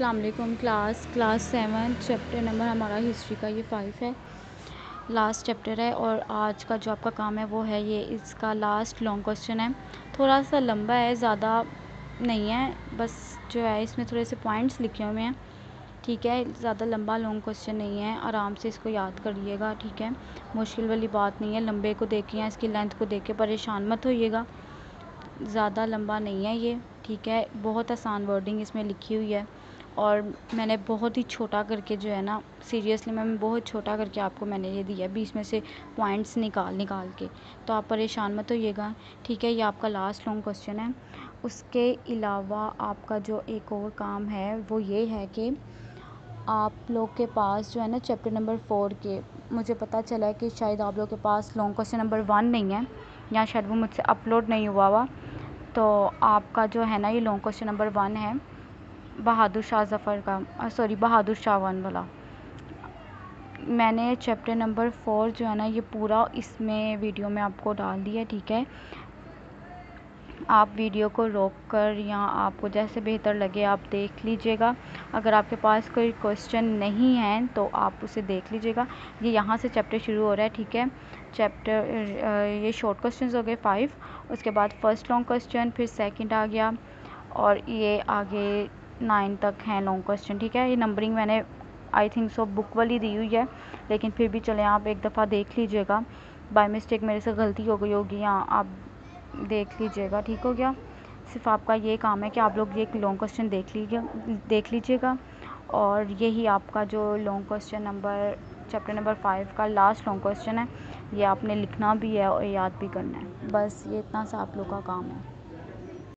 अस्सलाम वालेकुम, class class seven, chapter number हमारा हिस्ट्री का ये फ़ाइव है। लास्ट चैप्टर है और आज का जो आपका काम है वो है ये, इसका लास्ट लॉन्ग क्वेश्चन है। थोड़ा सा लंबा है, ज़्यादा नहीं है, बस जो है इसमें थोड़े से पॉइंट्स लिखे हुए हैं। ठीक है, ज़्यादा लंबा लॉन्ग क्वेश्चन नहीं है, आराम से इसको याद करिएगा, ठीक है? मुश्किल वाली बात नहीं है, लंबे को देखें या इसकी लेंथ को देख के परेशान मत होइएगा। ज़्यादा लंबा नहीं है ये, ठीक है? बहुत आसान वर्डिंग इसमें लिखी हुई है। और मैंने बहुत ही छोटा करके जो है ना सीरियसली मैम बहुत छोटा करके आपको मैंने ये दिया बीच में से पॉइंट्स निकाल निकाल के। तो आप परेशान मत होइएगा, ठीक है, ये आपका लास्ट लॉन्ग क्वेश्चन है। उसके अलावा आपका जो एक और काम है, वो ये है कि आप लोग के पास जो है ना चैप्टर नंबर फोर के, मुझे पता चला है कि शायद आप लोग के पास लॉन्ग क्वेश्चन नंबर वन नहीं है, या शायद वो मुझसे अपलोड नहीं हुआ हुआ। तो आपका जो है ना, ये लॉन्ग क्वेश्चन नंबर वन है। बहादुर शाह ज़फ़र का सॉरी बहादुर शाह वन वाला। मैंने चैप्टर नंबर फोर जो है ना, ये पूरा इसमें वीडियो में आपको डाल दिया, ठीक है? आप वीडियो को रोक कर या आपको जैसे बेहतर लगे, आप देख लीजिएगा। अगर आपके पास कोई क्वेश्चन नहीं है तो आप उसे देख लीजिएगा। ये यहाँ से चैप्टर शुरू हो रहा है, ठीक है? चैप्टर ये शॉर्ट क्वेश्चंस हो गए फाइव उसके बाद फ़र्स्ट लॉन्ग क्वेश्चन फिर सेकंड आ गया, और ये आगे नाइन तक हैं लॉन्ग क्वेश्चन ठीक है? ये नंबरिंग मैंने आई थिंक सो बुक वाली दी हुई है, लेकिन फिर भी चलें आप एक दफ़ा देख लीजिएगा। बाय मिस्टेक मेरे से गलती हो गई होगी, या आप देख लीजिएगा, ठीक हो गया? सिर्फ़ आपका ये काम है कि आप लोग ये एक लॉन्ग क्वेश्चन देख लीजिए, देख लीजिएगा। और यही आपका जो long question number chapter number five का लास्ट लॉन्ग क्वेश्चन है, ये आपने लिखना भी है और याद भी करना है। बस ये इतना सा आप लोग का काम है।